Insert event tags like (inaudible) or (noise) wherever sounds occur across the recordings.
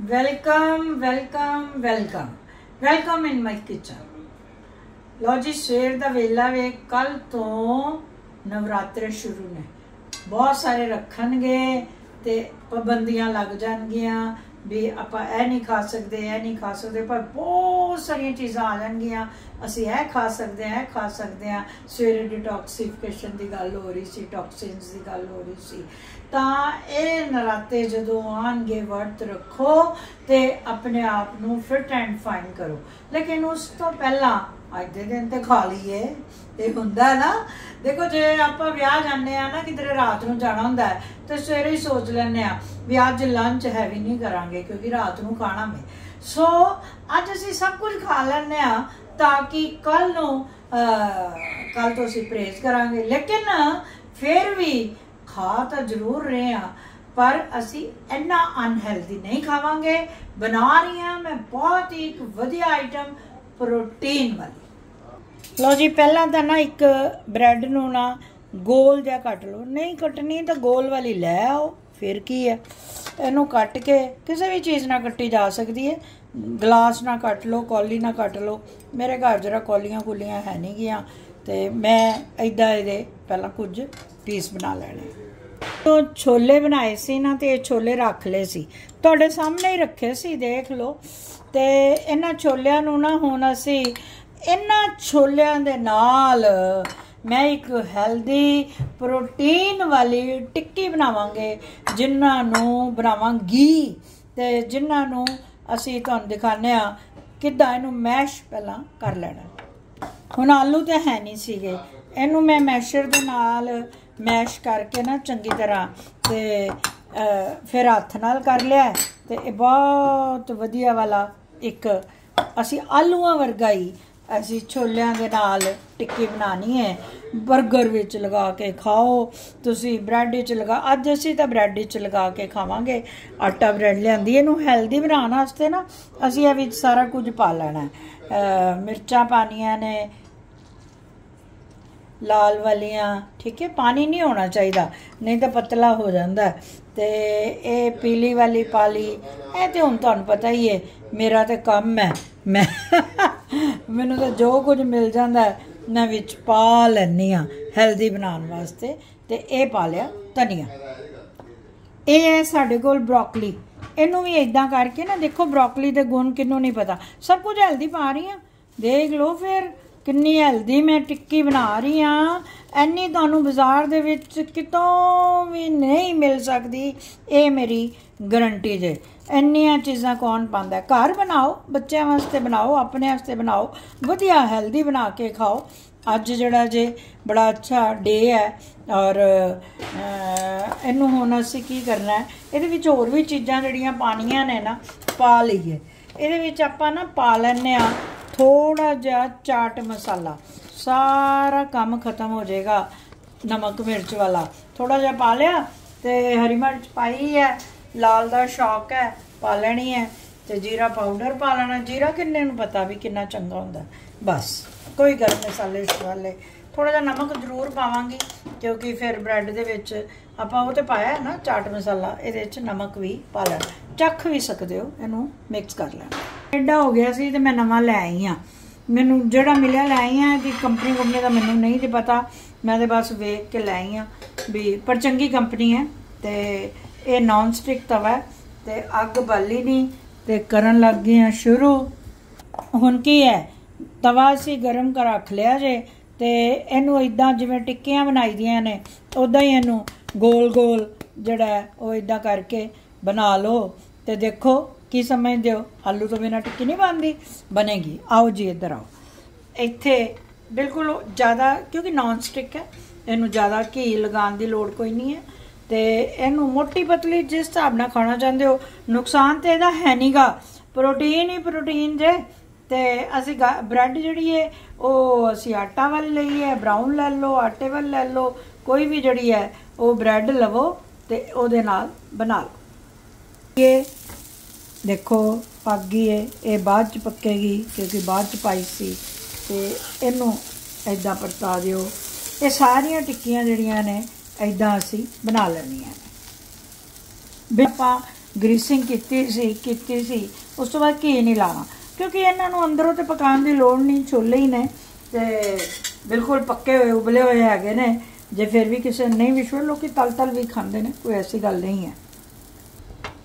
Welcome welcome welcome welcome in my kitchen ਲੋ ਜੀ, ਸਵੇਰ ਦਾ ਵੇਲਾ ਵੇ ਕੱਲ ਤੋਂ ਨਵਰਾਤਰੇ ਸ਼ੁਰੂ ਨੇ। ਬਹੁਤ ਸਾਰੇ ਰੱਖਣਗੇ ਤੇ ਪਾਬੰਦੀਆਂ ਲੱਗ ਜਾਣਗੀਆਂ। ਵੀ ਆਪਾਂ ਇਹ ਨਹੀਂ ਖਾ ਸਕਦੇ, ਇਹ ਨਹੀਂ ਖਾ ਸਕਦੇ, ਪਰ ਬਹੁਤ ਸਾਰੀਆਂ ਚੀਜ਼ਾਂ ਆ ਜਾਣਗੀਆਂ। ਅਸੀਂ ਇਹ ਖਾ ਸਕਦੇ ਹਾਂ, ਇਹ ਖਾ ਸਕਦੇ ਹਾਂ। ਸਵੇਰੇ ਡਿਟੌਕਸੀਫਿਕੇਸ਼ਨ ਦੀ ਗੱਲ ਹੋ ਰਹੀ ਸੀ ਟੌਕਸਿਨਸ ਦੀ ਗੱਲ ਹੋ ਰਹੀ ਸੀ। ਤਾਂ ਇਹ ਨਰਾਤੇ ਜਦੋਂ ਆਣਗੇ ਵਰਤ ਰੱਖੋ ਤੇ ਆਪਣੇ ਆਪ ਨੂੰ ਫਿਟ ਐਂਡ ਫਾਈਨ ਕਰੋ। ਲੇਕਿਨ ਉਸ ਤੋਂ ਪਹਿਲਾਂ ਅੱਜ ਦੇ ਦਿਨ ਤੇ ਖਾ ਲਈਏ। ਇਹ ਹੁੰਦਾ ਨਾ, ਦੇਖੋ ਜੇ ਆਪਾਂ ਵਿਆਹ ਜਾਂਦੇ ਆ ਨਾ, ਕਿਧਰੇ ਰਾਤ ਨੂੰ ਜਾਣਾ ਹੁੰਦਾ ਤੇ ਸਵੇਰੇ ਹੀ ਸੋਚ ਲੈਂਦੇ ਆ ਵੀ ਅੱਜ ਲੰਚ ਹੈਵੀ ਨਹੀਂ ਕਰਾਂਗੇ, ਕਿਉਂਕਿ ਰਾਤ ਨੂੰ ਖਾਣਾ ਮੈਂ। ਸੋ ਅੱਜ ਅਸੀਂ ਸਭ ਕੁਝ ਖਾ ਲੈਂਦੇ ਆ ਤਾਂ ਕਿ ਕੱਲ ਨੂੰ ਕੱਲ ਤੋਂ ਅਸੀਂ ਪ੍ਰੇਜ਼ ਕਰਾਂਗੇ। ਲੇਕਿਨ ਫਿਰ ਵੀ ਖਾ ਤਾਂ ਜ਼ਰੂਰ ਰਹੇ ਆ ਪਰ ਅਸੀਂ ਇੰਨਾ ਅਨਹੈਲਦੀ ਨਹੀਂ ਖਾਵਾਂਗੇ। ਬਣਾ ਰਹੀ ਹਾਂ ਮੈਂ ਬਹੁਤ ਹੀ ਇੱਕ ਵਧੀਆ ਆਈਟਮ ਪ੍ਰੋਟੀਨ ਵਾਲੀ। ਲਓ ਜੀ, ਪਹਿਲਾਂ ਤਾਂ ਨਾ ਇੱਕ ਬ੍ਰੈਡ ਨੂੰ ਨਾ ਗੋਲ ਜਿਹਾ ਕੱਟ ਲਓ। ਨਹੀਂ ਕੱਟਣੀ ਤਾਂ ਗੋਲ ਵਾਲੀ ਲੈ ਆਓ, ਫਿਰ ਕੀ ਹੈ? ਇਹਨੂੰ ਕੱਟ ਕੇ ਕਿਸੇ ਵੀ ਚੀਜ਼ ਨਾਲ ਕੱਟੀ ਜਾ ਸਕਦੀ ਹੈ। ਗਲਾਸ ਨਾਲ ਕੱਟ ਲਓ, ਕੌਲੀ ਨਾਲ ਕੱਟ ਲਓ। ਮੇਰੇ ਘਰ ਜਰਾ ਕੌਲੀਆਂ ਕੁਲੀਆਂ ਹੈ ਨਹੀਂ ਗਿਆ ਤੇ ਮੈਂ ਇਦਾਂ ਇਹਦੇ ਪਹਿਲਾਂ ਕੁਝ ਪੀਸ ਬਣਾ ਲੈਣੇ। ਤੋਂ ਛੋਲੇ ਬਣਾਏ ਸੀ ਨਾ, ਤੇ ਇਹ ਛੋਲੇ ਰੱਖ ਲਏ ਸੀ। ਤੁਹਾਡੇ ਸਾਹਮਣੇ ਹੀ ਰੱਖੇ ਸੀ, ਦੇਖ ਲਓ। ਤੇ ਇਹਨਾਂ ਛੋਲਿਆਂ ਨੂੰ ਨਾ ਹੁਣ ਅਸੀਂ ਇਹਨਾਂ ਛੋਲਿਆਂ ਦੇ ਨਾਲ ਮੈਂ ਇੱਕ ਹੈਲਦੀ ਪ੍ਰੋਟੀਨ ਵਾਲੀ ਟਿੱਕੀ ਬਣਾਵਾਂਗੇ, ਜਿਨ੍ਹਾਂ ਨੂੰ ਬਣਾਵਾਂਗੀ। ਤੇ ਜਿਨ੍ਹਾਂ ਨੂੰ ਅਸੀਂ ਤੁਹਾਨੂੰ ਦਿਖਾਣੇ ਆ ਕਿੱਦਾਂ ਇਹਨੂੰ ਮੈਸ਼ ਪਹਿਲਾਂ ਕਰ ਲੈਣਾ। ਹੁਣ ਆਲੂ ਤਾਂ ਹੈ ਨਹੀਂ ਸੀਗੇ। ਇਹਨੂੰ ਮੈਂ ਮੈਸ਼ਰ ਦੇ ਨਾਲ ਮੈਸ਼ ਕਰਕੇ ਨਾ ਚੰਗੀ ਤਰ੍ਹਾਂ ਤੇ ਫਿਰ ਹੱਥ ਨਾਲ ਕਰ ਲਿਆ ਤੇ ਇਹ ਬਹੁਤ ਵਧੀਆ ਵਾਲਾ ਇੱਕ ਅਸੀਂ ਆਲੂਆਂ ਵਰਗਾ ਹੀ ਅਸੀਂ ਛੋਲਿਆਂ ਦੇ ਨਾਲ ਟਿੱਕੀ ਬਣਾਣੀ ਹੈ। 버ਗਰ ਵਿੱਚ ਲਗਾ ਕੇ ਖਾਓ। ਤੁਸੀਂ ਬ੍ਰੈਡ ਵਿੱਚ ਲਗਾ, ਅੱਜ ਅਸੀਂ ਤਾਂ ਬ੍ਰੈਡ ਵਿੱਚ ਲਗਾ ਕੇ ਖਾਵਾਂਗੇ। ਆਟਾ ਬ੍ਰੈਡ ਲਿਆਂਦੀ, ਇਹਨੂੰ ਹੈਲਦੀ ਬਣਾਉਣ ਵਾਸਤੇ ਨਾ ਅਸੀਂ ਇਹ ਵਿੱਚ ਸਾਰਾ ਕੁਝ ਪਾ ਲੈਣਾ ਮਿਰਚਾਂ ਪਾਣੀਆਂ ਨੇ ਲਾਲ ਵਾਲੀਆਂ, ਠੀਕ ਹੈ, ਪਾਣੀ ਨਹੀਂ ਹੋਣਾ ਚਾਹੀਦਾ, ਨਹੀਂ ਤਾਂ ਪਤਲਾ ਹੋ ਜਾਂਦਾ ਤੇ ਇਹ ਪੀਲੀ ਵਾਲੀ ਪਾਲੀ ਇਹ ਤੇ ਹੁਣ ਤੁਹਾਨੂੰ ਪਤਾ ਹੀ ਹੈ, ਮੇਰਾ ਤੇ ਕੰਮ ਹੈ। ਮੈਂ (laughs) ਮੈਨੂੰ ਤਾਂ ਜੋ ਕੁਝ ਮਿਲ ਜਾਂਦਾ ਮੈਂ ਵਿੱਚ ਪਾ ਲੈਣੀ ਆ ਹੈਲਦੀ ਬਣਾਉਣ ਵਾਸਤੇ, ਤੇ ਇਹ ਪਾ ਲਿਆ ਧਨੀਆ। ਇਹ ਹੈ ਸਾਡੇ ਕੋਲ ਬ੍ਰੋਕਲੀ। ਇਹਨੂੰ ਵੀ ਇਦਾਂ ਕਰਕੇ ਨਾ ਦੇਖੋ, ਬ੍ਰੋਕਲੀ ਦੇ ਗੁਣ ਕਿੰਨੂੰ ਨਹੀਂ ਪਤਾ। ਸਭ ਕੁਝ ਹੈਲਦੀ ਪਾ ਰਹੀ ਆ ਦੇਖ ਲਓ ਫਿਰ ਕਿੰਨੀ ਹੈਲਦੀ ਮੈਂ ਟਿੱਕੀ ਬਣਾ ਰਹੀ ਆ ਐਨੀ ਤੁਹਾਨੂੰ ਬਾਜ਼ਾਰ ਦੇ ਵਿੱਚ ਕਿਤੋਂ ਵੀ ਨਹੀਂ ਮਿਲ ਸਕਦੀ। ਇਹ ਮੇਰੀ ਗਰੰਟੀ ਜੇ। ਇੰਨੀਆਂ ਚੀਜ਼ਾਂ ਕੌਣ ਪਾਉਂਦਾ ਘਰ ਬਣਾਓ, ਬੱਚਿਆਂ ਵਾਸਤੇ ਬਣਾਓ, ਆਪਣੇ ਵਾਸਤੇ ਬਣਾਓ। ਵਧੀਆ ਹੈਲਦੀ ਬਣਾ ਕੇ ਖਾਓ। ਅੱਜ ਜਿਹੜਾ ਜੇ ਬੜਾ ਅੱਛਾ ਡੇ ਹੈ ਔਰ ਇਹਨੂੰ ਹੁਣ ਅਸੀਂ ਕੀ ਕਰਨਾ ਹੈ? ਇਹਦੇ ਵਿੱਚ ਹੋਰ ਵੀ ਚੀਜ਼ਾਂ ਜਿਹੜੀਆਂ ਪਾਣੀਆਂ ਨੇ ਨਾ, ਪਾ ਲਈਏ। ਇਹਦੇ ਵਿੱਚ ਆਪਾਂ ਨਾ ਪਾ ਲੈਣੇ ਆ ਥੋੜਾ ਜਿਹਾ ਚਾਟ ਮਸਾਲਾ, ਸਾਰਾ ਕੰਮ ਖਤਮ ਹੋ ਜਾਏਗਾ ਨਮਕ ਮਿਰਚ ਵਾਲਾ। ਥੋੜਾ ਜਿਹਾ ਪਾ ਲਿਆ ਤੇ ਹਰੀ ਮਿਰਚ ਪਾਈ ਹੈ, ਲਾਲ ਦਾ ਸ਼ੌਕ ਹੈ, ਪਾ ਲੈਣੀ ਹੈ ਤੇ ਜੀਰਾ ਪਾਊਡਰ ਪਾ ਲੈਣਾ। ਜੀਰਾ ਕਿੰਨੇ ਨੂੰ ਪਤਾ ਵੀ ਕਿੰਨਾ ਚੰਗਾ ਹੁੰਦਾ? ਬਸ, ਕੋਈ ਗਰਮ ਮਸਾਲੇ ਸ਼ਵਾਲੇ ਥੋੜਾ ਜਿਹਾ ਨਮਕ ਜ਼ਰੂਰ ਪਾਵਾਂਗੀ, ਕਿਉਂਕਿ ਫਿਰ ਬ੍ਰੈਡ ਦੇ ਵਿੱਚ ਆਪਾਂ ਉਹ ਤੇ ਪਾਇਆ ਨਾ, ਚਾਟ ਮਸਾਲਾ, ਇਹਦੇ ਵਿੱਚ ਨਮਕ ਵੀ ਪਾ ਲੈਣਾ। ਚੱਖ ਵੀ ਸਕਦੇ ਹੋ, ਇਹਨੂੰ ਮਿਕਸ ਕਰ ਲੈਣਾ। ਐਡਾ ਹੋ ਗਿਆ ਸੀ ਤੇ ਮੈਂ ਨਵਾਂ ਲੈ ਆਈ ਆ। ਮੈਨੂੰ ਜਿਹੜਾ ਮਿਲਿਆ ਲੈ ਆਈ ਆ, ਕਿ ਕੰਪਨੀ ਕੰਪਨੀ ਦਾ ਮੈਨੂੰ ਨਹੀਂ ਤੇ ਪਤਾ। ਮੈਂ ਤੇ ਬਸ ਵੇਖ ਕੇ ਲੈ ਆਈ ਆ ਵੀ ਪਰ ਚੰਗੀ ਕੰਪਨੀ ਹੈ ਤੇ ਇਹ ਨਾਨ ਸਟਿਕ ਤਵਾ ਤੇ ਅੱਗ ਬਾਲੀ ਨਹੀਂ ਤੇ ਕਰਨ ਲੱਗ ਗਏ ਆ ਸ਼ੁਰੂ। ਹੁਣ ਕੀ ਹੈ? ਤਵਾ ਸੀ ਗਰਮ ਕਰ ਰੱਖ ਲਿਆ ਜੇ ਤੇ ਇਹਨੂੰ ਇਦਾਂ ਜਿਵੇਂ ਟਿੱਕੀਆਂ ਬਣਾਈ ਦੀਆਂ ਨੇ ਉਦਾਂ ਹੀ ਇਹਨੂੰ ਗੋਲ ਗੋਲ ਜਿਹੜਾ ਉਹ ਇਦਾਂ ਕਰਕੇ ਬਣਾ ਲਓ ਤੇ ਦੇਖੋ ਕੀ ਸਮਝਦੇ ਹੋ ਆਲੂ ਤੋਂ ਬਿਨਾ ਟਿੱਕੀ ਨਹੀਂ ਬਣਦੀ? ਬਣੇਗੀ। ਆਓ ਜੀ, ਇੱਧਰ ਆਓ। ਇੱਥੇ ਬਿਲਕੁਲ ਜ਼ਿਆਦਾ, ਕਿਉਂਕਿ ਨਾਨ ਸਟਿਕ ਹੈ, ਇਹਨੂੰ ਜ਼ਿਆਦਾ ਘੀ ਲਗਾਉਣ ਦੀ ਲੋੜ ਕੋਈ ਨਹੀਂ ਹੈ। ਤੇ ਇਹਨੂੰ ਮੋਟੀ ਪਤਲੀ ਜਿਸ ਹਿਸਾਬ ਨਾਲ ਖਾਣਾ ਚਾਹੁੰਦੇ ਹੋ, ਨੁਕਸਾਨ ਤੇ ਇਹਦਾ ਹੈ ਨਹੀਂਗਾ ਪ੍ਰੋਟੀਨ ਹੀ ਪ੍ਰੋਟੀਨ ਜੇ। ਤੇ ਅਸੀਂ ਬ੍ਰੈਡ ਜਿਹੜੀ ਹੈ, ਉਹ ਅਸੀਂ ਆਟਾ ਵੱਲ ਲਈ ਹੈ, ਬਰਾਊਨ ਲੈ ਲਓ, ਆਟੇ ਵੱਲ ਲੈ ਲਓ, ਕੋਈ ਵੀ ਜਿਹੜੀ ਹੈ, ਉਹ ਬ੍ਰੈਡ ਲਵੋ ਤੇ ਉਹਦੇ ਨਾਲ ਬਣਾ ਲਓ। ਇਹ ਦੇਖੋ ਪੱਕ ਗਈ ਹੈ ਇਹ ਬਾਅਦ ਚ ਪੱਕੇਗੀ ਕਿਉਂਕਿ ਬਾਅਦ ਚ ਪਾਈ ਸੀ। ਤੇ ਇਹਨੂੰ ਐਦਾਂ ਪਰਤਾ ਦਿਓ। ਇਹ ਸਾਰੀਆਂ ਟਿੱਕੀਆਂ ਜਿਹੜੀਆਂ ਨੇ ਐਦਾਂ ਅਸੀਂ ਬਣਾ ਲੈਣੀਆਂ ਨੇ। ਆਪਾਂ ਗਰੀਸਿੰਗ ਕੀਤੀ ਸੀ ਕੀਤੀ ਸੀ, ਉਸ ਤੋਂ ਬਾਅਦ ਘੀ ਨਹੀਂ ਲਾਣਾ ਕਿਉਂਕਿ ਇਹਨਾਂ ਨੂੰ ਅੰਦਰੋਂ ਤੇ ਪਕਾਉਣ ਦੀ ਲੋੜ ਨਹੀਂ, ਛੋਲੇ ਹੀ ਨੇ। ਤੇ ਬਿਲਕੁਲ ਪੱਕੇ ਹੋਏ, ਉਬਲੇ ਹੋਏ ਹੈਗੇ ਨੇ। ਜੇ ਫਿਰ ਵੀ ਕਿਸੇ ਨੂੰ ਨਹੀਂ ਵਿਸ਼ਵਾਸ ਲੋਕੀ ਤਲ ਤਲ ਵੀ ਖਾਂਦੇ ਨੇ, ਕੋਈ ਐਸੀ ਗੱਲ ਨਹੀਂ ਹੈ।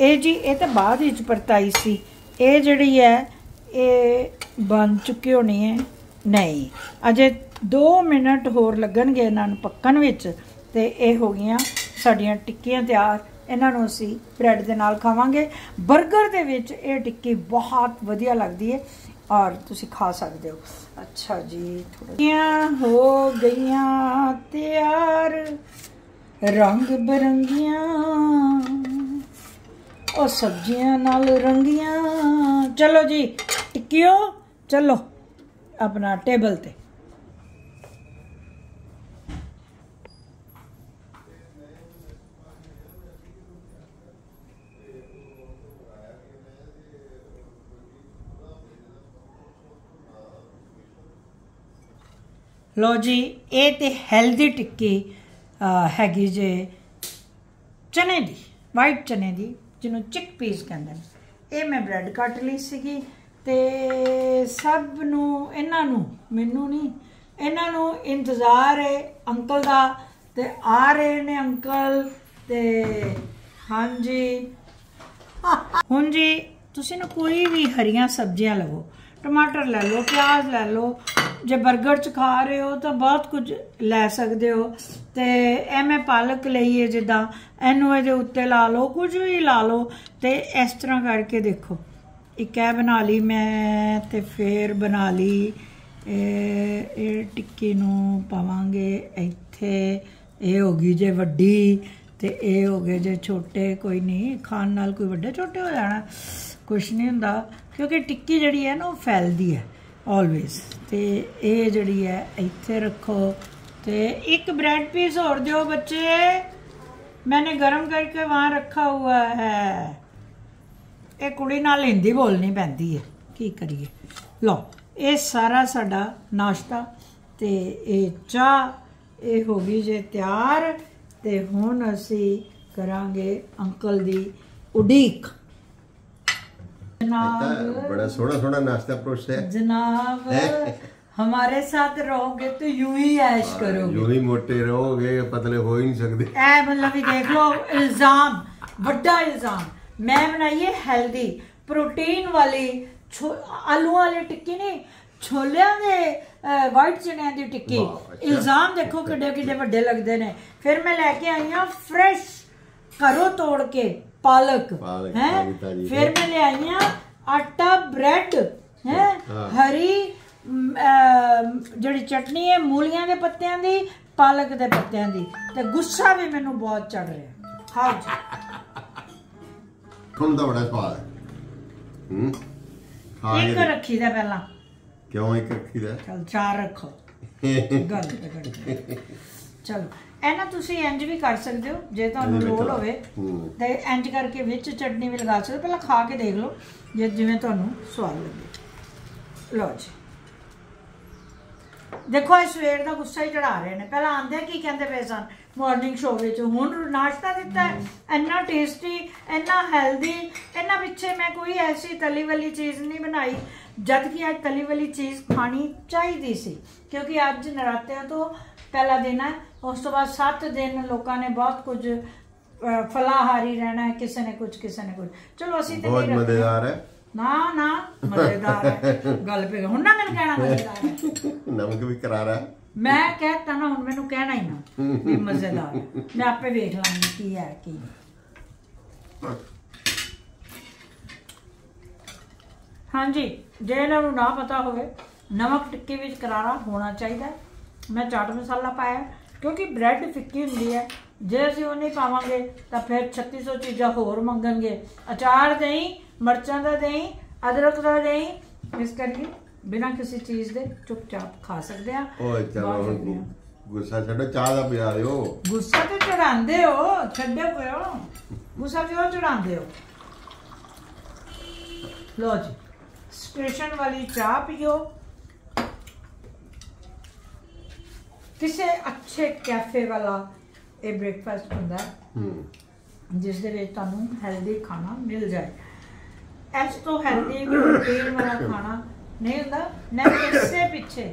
ਇਹ ਜੀ, ਇਹ ਤਾਂ ਬਾਅਦ ਵਿੱਚ ਪਰਤਾਈ ਸੀ। ਇਹ ਜਿਹੜੀ ਹੈ, ਇਹ ਬਣ ਚੁੱਕੀ ਹੋਣੀ ਹੈ। ਨਹੀਂ, ਅਜੇ 2 ਮਿੰਟ ਹੋਰ ਲੱਗਣਗੇ ਇਹਨਾਂ ਨੂੰ ਪੱਕਣ ਵਿੱਚ ਤੇ ਇਹ ਹੋ ਗਈਆਂ ਸਾਡੀਆਂ ਟਿੱਕੀਆਂ ਤਿਆਰ। ਇਹਨਾਂ ਨੂੰ ਅਸੀਂ ਬ੍ਰੈਡ ਦੇ ਨਾਲ ਖਾਵਾਂਗੇ। 버ਗਰ ਦੇ ਵਿੱਚ ਇਹ ਟਿੱਕੀ ਬਹੁਤ ਵਧੀਆ ਲੱਗਦੀ ਹੈ ਔਰ ਤੁਸੀਂ ਖਾ ਸਕਦੇ ਹੋ। ਅੱਛਾ ਜੀ ਥੋੜੀਆਂ ਹੋ ਗਈਆਂ ਤਿਆਰ। ਰੰਗ ਬਰੰਗੀਆਂ ਉਹ ਸਬਜ਼ੀਆਂ ਨਾਲ ਰੰਗੀਆਂ। ਚਲੋ ਜੀ, ਟਿੱਕਿਓ, ਚਲੋ, ਆਪਣਾ ਟੇਬਲ ਤੇ। ਲੋ ਜੀ, ਇਹ ਤੇ ਹੈਲਦੀ ਟਿੱਕੀ ਹੈਗੀ ਜੇ ਚਨੇ ਦੀ ਵਾਈਟ ਚਨੇ ਦੀ। ਜਿਹਨੂੰ ਚਿਕ ਪੀਸ ਕਹਿੰਦੇ ਨੇ। ਇਹ ਮੈਂ ਬ੍ਰੈਡ ਕੱਟ ਲਈ ਸੀਗੀ ਤੇ ਸਭ ਨੂੰ, ਇਹਨਾਂ ਨੂੰ, ਮੈਨੂੰ ਨਹੀਂ, ਇਹਨਾਂ ਨੂੰ ਇੰਤਜ਼ਾਰ ਹੈ ਅੰਕਲ ਦਾ ਤੇ ਆ ਰਹੇ ਨੇ ਅੰਕਲ ਤੇ ਹਾਂਜੀ। ਹੁਣ ਜੀ, ਤੁਸੀਂ ਨਾ ਕੋਈ ਵੀ ਹਰੀਆਂ ਸਬਜ਼ੀਆਂ ਲਵੋ, ਟਮਾਟਰ ਲੈ ਲਓ, ਪਿਆਜ਼ ਲੈ ਲਓ ਜੇ 버ਗਰ ਚ ਖਾ ਰਹੇ ਹੋ ਤਾਂ ਬਹੁਤ ਕੁਝ ਲੈ ਸਕਦੇ ਹੋ। ਤੇ ਇਹ ਮੈਂ ਪਾਲਕ ਲਈਏ ਜਿੱਦਾਂ, ਇਹਨੂੰ ਇਹਦੇ ਉੱਤੇ ਲਾ ਲਓ, ਕੁਝ ਵੀ ਲਾ ਲਓ, ਤੇ ਇਸ ਤਰ੍ਹਾਂ ਕਰਕੇ ਦੇਖੋ। ਇੱਕ ਇਹ ਬਣਾ ਲਈ ਮੈਂ ਤੇ ਫੇਰ ਬਣਾ ਲਈ। ਇਹ ਟਿੱਕੀ ਨੂੰ ਪਾਵਾਂਗੇ ਇੱਥੇ। ਇਹ ਹੋ ਗਈ ਜੇ ਵੱਡੀ ਤੇ ਇਹ ਹੋ ਗਏ ਜੇ ਛੋਟੇ, ਕੋਈ ਨਹੀਂ, ਖਾਣ ਨਾਲ ਕੋਈ ਵੱਡੇ ਛੋਟੇ ਹੋ ਜਾਣਾ। ਕੁਛ ਨਹੀਂ ਹੁੰਦਾ, ਕਿਉਂਕਿ ਟਿੱਕੀ ਜਿਹੜੀ ਹੈ ਨਾ ਉਹ ਫੈਲਦੀ ਹੈ। ਆਲਵੇਸ ਤੇ ਇਹ ਜਿਹੜੀ ਹੈ, ਇੱਥੇ ਰੱਖੋ। ਤੇ ਇੱਕ ਬ੍ਰੈਡ ਪੀਸ ਹੋਰ ਦਿਓ ਬੱਚੇ। ਮੈਨੇ ਗਰਮ ਕਰਕੇ ਵਾਹ ਰੱਖਾ ਹੁਆ ਹੈ। ਇਹ ਕੁੜੀ ਨਾਲ ਹਿੰਦੀ ਬੋਲਣੀ ਪੈਂਦੀ ਹੈ। ਕੀ ਕਰੀਏ? ਲਓ, ਇਹ ਸਾਰਾ ਸਾਡਾ ਨਾਸ਼ਤਾ ਤੇ ਇਹ ਚਾਹ, ਇਹ ਹੋ ਗਈ ਜੇ ਤਿਆਰ। ਤੇ ਹੁਣ ਅਸੀਂ ਕਰਾਂਗੇ ਅੰਕਲ ਦੀ ਉਡੀਕ। ਜਨਾਬ इतना बड़ा सोना सोना नाश्ता परोस है जनाब हमारे साथ रहोगे तो यूं ही ऐश करोगे यूं ही मोटे रहोगे पतले हो ही नहीं सकते ਐ ਮਤਲਬ ਵੀ ਦੇਖ ਲਓ ਇਲਜ਼ਾਮ ਵੱਡਾ ਇਲਜ਼ਾਮ ਮੈਂ ਬਣਾਈ ਹੈ ਹੈਲਦੀ ਪ੍ਰੋਟੀਨ ਵਾਲੀ ਛੋ- ਆਲੂਆਂ ਵਾਲੀ ਟਿੱਕੀ ਨਹੀਂ ਛੋਲਿਆਂ ਦੇ ਵਾਈਟ ਚਨਿਆਂ ਦੀ ਟਿੱਕੀ ਵਾਹ, ਅੱਛਾ। ਇਲਜ਼ਾਮ ਦੇਖੋ ਕਿੱਡੇ ਕਿੱਡੇ ਵੱਡੇ ਲੱਗਦੇ ਨੇ ਫਿਰ ਮੈਂ ਲੈ ਕੇ ਆਈ ਹਾਂ ਫਰੈਸ਼ ਘਰੋਂ ਤੋੜ ਕੇ ਪਾਲਕ ਹੈ ਫਿਰ ਮੈਂ ਲਿਆਈ ਹਾਂ ਆਟਾ ਬ੍ਰੈਡ ਹੈ ਹਾਂ। ਹਰੀ ਜਿਹੜੀ ਚਟਨੀ ਹੈ ਮੂਲੀਆਂ ਦੇ ਪੱਤਿਆਂ ਦੀ ਪਾਲਕ ਦੇ ਪੱਤਿਆਂ ਦੀ ਤੇ ਗੁੱਸਾ ਵੀ ਮੈਨੂੰ ਬਹੁਤ ਚੜ ਰਿਹਾ ਜੀ ਹੁਣ ਤਾਂ ਬੜਾ ਸਵਾਦ ਹੈ ਹੂੰ ਇੱਕ ਕੇ ਰੱਖੀ ਦਾ ਪਹਿਲਾਂ ਕਿਉਂ ਇੱਕ ਰੱਖੀ ਦਾ ਚਲ ਚਾਰ ਰੱਖੋ ਗੱਲ ਤੇ ਕਰ ਚਲੋ ਇਹ ਨਾ ਤੁਸੀਂ ਇੰਜ ਵੀ ਕਰ ਸਕਦੇ ਹੋ ਜੇ ਤੁਹਾਨੂੰ ਲੋੜ। ਹੋਵੇ। ਤੇ ਇੰਜ ਕਰਕੇ ਵਿੱਚ ਚਟਨੀ ਵੀ ਲਗਾ ਸਕਦੇ। ਪਹਿਲਾਂ ਖਾ ਕੇ ਦੇਖ ਲਓ ਜੇ ਜਿਵੇਂ ਤੁਹਾਨੂੰ ਸਵਾਦ ਲੱਗੇ। ਲਓ ਜੀ। ਦੇਖੋ ਇਹ ਸਵੇਰ ਦਾ ਗੁੱਸਾ ਹੀ ਚੜਾ ਰਹੇ ਨੇ। ਪਹਿਲਾਂ ਆਂਦੇ ਕੀ ਕਹਿੰਦੇ ਪਏ ਸਨ? ਮਾਰਨਿੰਗ ਸ਼ੋਅ ਵਿੱਚ ਹੁਣ ਨਾਸ਼ਤਾ ਦਿੱਤਾ ਹੈ। ਇੰਨਾ ਟੇਸਟੀ ਇੰਨਾ ਹੈਲਦੀ ਇਹਨਾਂ ਪਿੱਛੇ ਮੈਂ ਕੋਈ ਐਸੀ ਤਲੀ ਵਾਲੀ ਚੀਜ਼ ਨਹੀਂ ਬਣਾਈ ਜਦ ਕਿ ਅੱਜ ਤਲੀ ਵਾਲੀ ਚੀਜ਼ ਖਾਣੀ ਚਾਹੀਦੀ ਸੀ। ਕਿਉਂਕਿ ਅੱਜ ਨਰਾਤਿਆਂ ਤੋਂ ਪਹਿਲਾ ਦਿਨ ਹੈ ਉਸ ਤੋਂ ਬਾਅਦ 7 ਦਿਨ ਲੋਕਾਂ ਨੇ ਬਹੁਤ ਕੁਝ ਫਲਾਹਾਰੀ ਰਹਿਣਾ ਹੈ ਕਿਸੇ ਨੇ ਕੁਝ ਕਿਸੇ ਨੇ ਕੁਝ ਚਲੋ ਅਸੀਂ ਤੇ ਬਹੁਤ ਮਜ਼ੇਦਾਰ ਹੈ ਨਾ ਨਾ ਮਜ਼ੇਦਾਰ ਹੈ ਗੱਲ ਪੇ ਹੁਣ ਨਾ ਮੈਨੂੰ ਕਹਿਣਾ ਮਜ਼ੇਦਾਰ ਹੈ ਨਮਕ ਵੀ ਕਰਾਰਾ ਹੈ। ਮੈਂ ਕਹਿਤਾ ਨਾ ਹੁਣ ਮੈਨੂੰ ਕਹਿਣਾ ਹੀ ਨਾ ਵੀ ਮਜ਼ੇਦਾਰ। ਮੈਂ ਆਪੇ ਵੇਖ ਲਾਂਗੀ ਕੀ ਹੈ ਕੀ। ਹਾਂਜੀ ਜੇ ਇਹਨਾਂ ਨੂੰ ਨਾ ਪਤਾ ਹੋਵੇ ਨਮਕ ਟਿੱਕੀ ਵਿੱਚ ਕਰਾਰਾ ਹੋਣਾ ਚਾਹੀਦਾ ਹੈ। ਮੈਂ ਚਾਟ ਮਸਾਲਾ ਪਾਇਆ ਕਿਉਂਕਿ ਬ੍ਰੈਡ ਫਿੱਕੀ ਹੁੰਦੀ ਹੈ। ਜੇ ਅਸੀਂ ਉਹ ਨਹੀਂ ਪਾਵਾਂਗੇ ਤਾਂ ਫਿਰ 3600 ਚੀਜ਼ਾਂ ਹੋਰ ਮੰਗਣਗੇ। ਅਚਾਰ ਦੇਈ ਮਿਰਚਾਂ ਦਾ ਦੇਈ ਅਦਰਕ ਦਾ ਦੇਈ। ਇਸ ਕਰਕੇ ਬਿਨਾਂ ਕਿਸੇ ਚੀਜ਼ ਦੇ ਚੁੱਪਚਾਪ ਖਾ ਸਕਦੇ ਆ ਓਏ ਚਲੋ ਹੁਣ। ਗੁੱਸਾ ਛੱਡੋ ਚਾਹ ਦਾ ਪਿਆ ਦਿਓ ਗੁੱਸਾ ਤੇ ਚੜਾਉਂਦੇ ਹੋ ਛੱਡੋ ਪਿਓ ਗੁੱਸਾ ਕਿਉਂ ਚੜਾਉਂਦੇ ਹੋ? ਲੋ ਜੀ ਸਟੇਸ਼ਨ ਵਾਲੀ ਚਾਹ ਪੀਓ। ਕਿਸੇ ਅੱਛੇ ਕੈਫੇ ਵਾਲਾ ਇਹ ਬ੍ਰੇਕਫਾਸਟ ਹੁੰਦਾ ਹੈ ਜਿਸ ਦੇ ਵਿੱਚ ਤੁਹਾਨੂੰ ਹੈਲਦੀ ਖਾਣਾ ਮਿਲ ਜਾਏ। ਇਸ ਤੋਂ ਹੈਲਦੀ ਪ੍ਰੋਟੀਨ ਵਾਲਾ ਖਾਣਾ ਨਹੀਂ ਹੁੰਦਾ। ਮੈਂ ਇਸੇ ਪਿੱਛੇ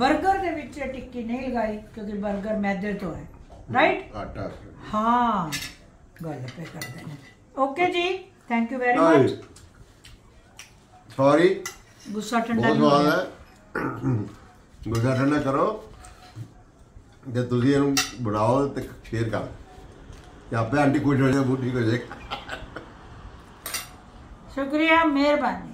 버ਗਰ ਦੇ ਵਿੱਚ ਟਿੱਕੀ ਨਹੀਂ ਲਗਾਈ ਕਿਉਂਕਿ 버ਗਰ ਮੈਦੇ ਤੋਂ ਹੈ। ਰਾਈਟ ਆਟਾ ਹਾਂ। ਗੱਲ ਪੇ ਕਰਦੇ ਨੇ। ਓਕੇ ਜੀ thank you very much sorry ਗੁੱਸਾ ਠੰਡਾ ਨਹੀਂ ਹੋਇਆ ਗੁੱਸਾ ਠੰਡਾ ਕਰੋ। ਜੇ ਤੁਸੀਂ ਇਹਨੂੰ ਬਣਾਓ ਤੇ ਸ਼ੇਅਰ ਕਰ। ਤੇ ਆਪੇ ਆਂਟੀ ਖੁਸ਼ ਹੋ ਜਾਏ, ਬੁੱਢੀ ਹੋ ਜਾਏ। ਸ਼ੁਕਰੀਆ, ਮਿਹਰਬਾਨੀ।